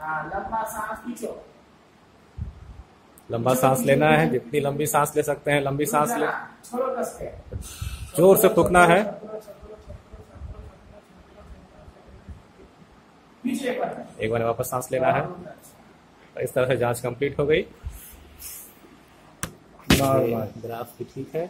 हाँ लंबा सांस खींचो लंबा सांस लेना है जितनी लंबी सांस ले सकते हैं लंबी सांस ले। ज़ोर से फूकना है। एक बार वापस सांस लेना है। तो इस तरह से जाँच कंप्लीट हो गई। ग्राफ भी ठीक है।